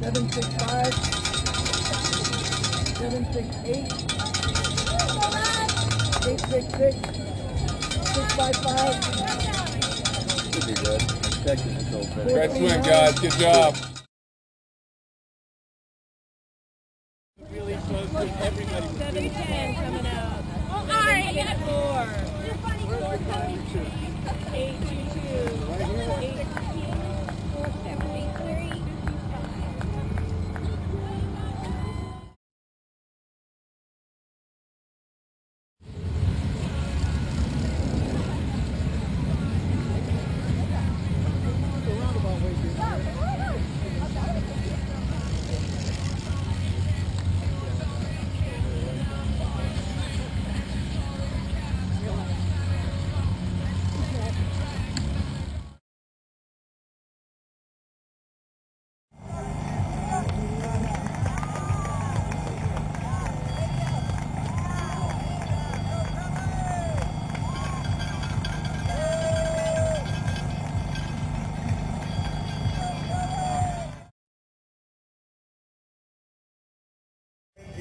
seven six five, seven six eight, eight six six, six five five. Should be good. Technical, but Great swing, guys. Good job. Seven ten coming out. Oh, all right. Four. Eight two two.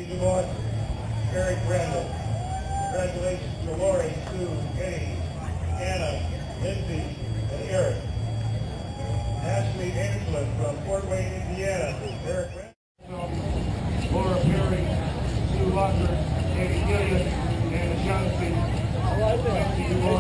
Dumont, Eric Brandon. Congratulations to Lori, Sue, Eddie, Anna, Lindsay, and Eric. Ashley Angelin from Fort Wayne, Indiana. Eric Brandon. Laura Perry, Sue Locker, Katie Gillian, and Johnson. Oh, I like that.